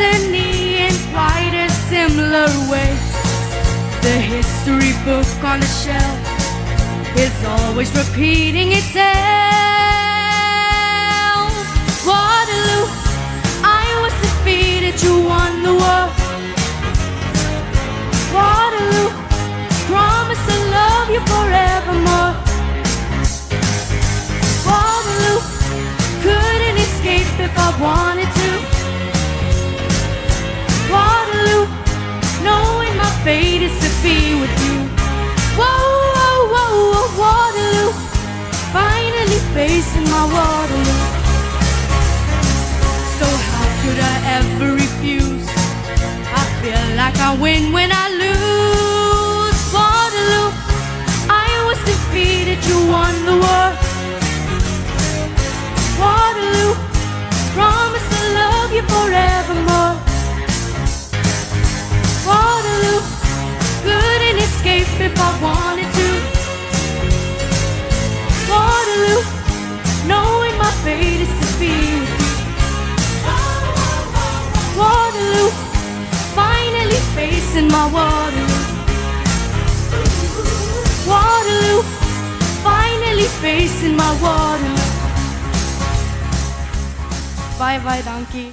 destiny in quite a similar way. The history book on the shelf is always repeating itself. Fate to be with you. Whoa, whoa, whoa, whoa, Waterloo, finally facing my Waterloo. So how could I ever refuse? I feel like I win when I lose. Waterloo, I was defeated, you won the war. Waterloo, finally facing my Waterloo. Waterloo, finally facing my Waterloo. Bye bye, donkey.